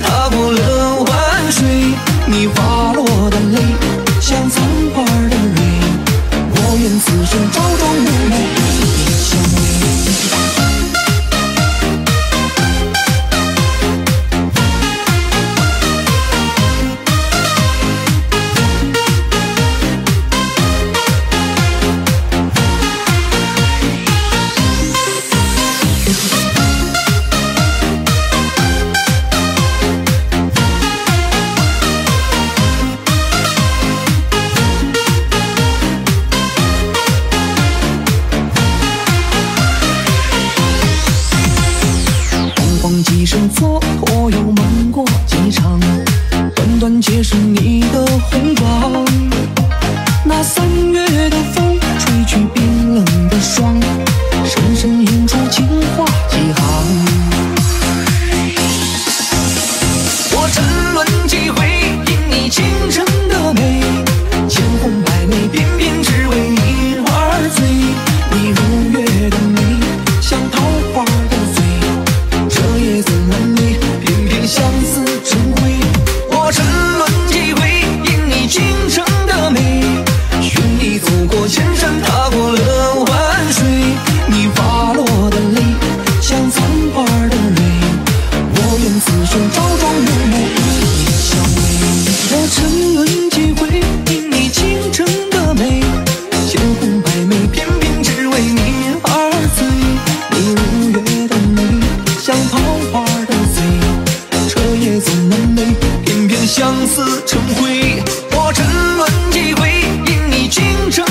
踏过了万水，你花落。此生朝朝暮暮与你相偎。我沉沦几回，因你倾城的美，千红百媚，偏偏只为你而醉。你如月的眉，像桃花的嘴，彻夜总难寐，偏偏相思成灰。我沉沦几回，因你倾城。